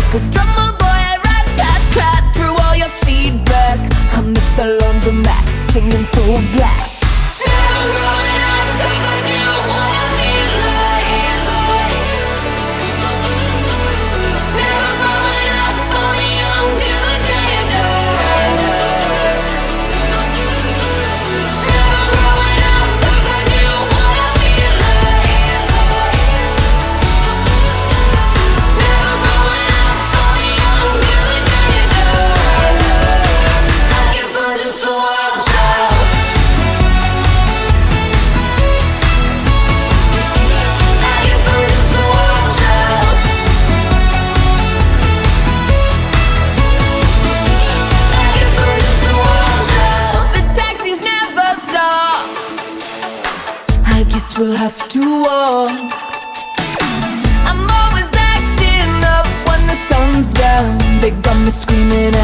like a drummer boy, I rat tat tat through all your feedback. I'm at the laundromat singing through a blast. screaming